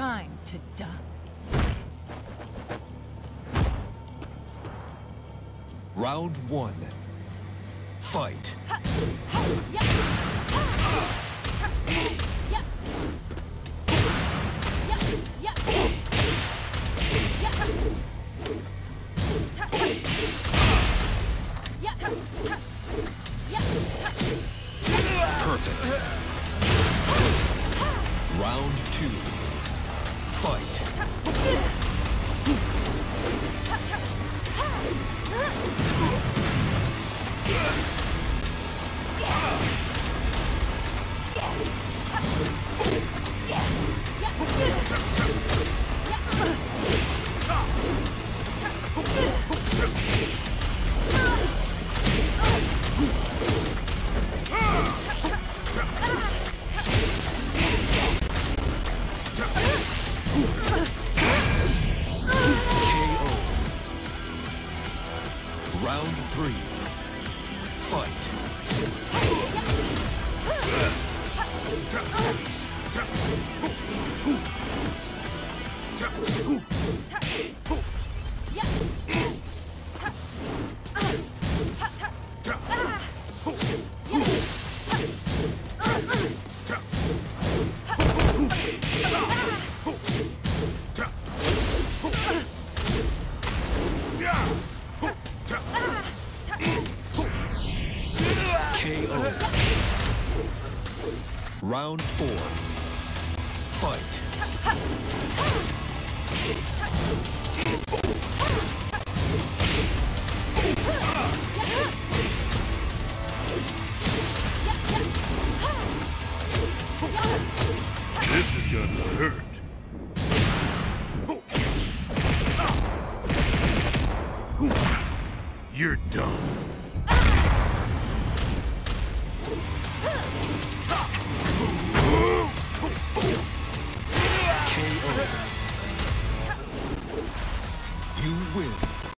Time to die. Round one. Fight. Perfect. Round two. Fight. Round three. Fight. Round four. Fight. This is gonna hurt. You're done. You win.